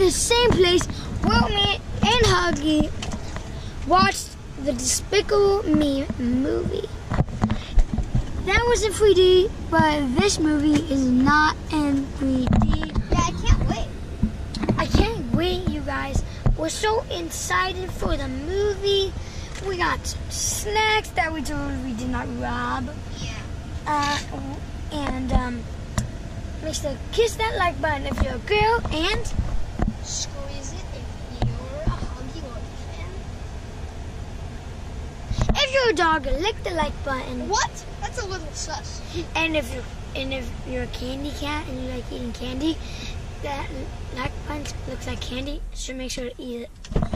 the same place where me and Huggy watched the Despicable Me movie. That was in 3D, but this movie is not in 3D. Yeah, I can't wait. I can't wait, you guys. We're so excited for the movie. We got some snacks that we told we did not rob. Yeah. Uh, and um, make sure to kiss that like button if you're a girl and Squeeze it if you're a Huggy Wuggy fan. if you're a dog, lick the like button. What? That's a little sus. And if you're and if you're a candy cat and you like eating candy, that like button looks like candy. So make sure to eat it.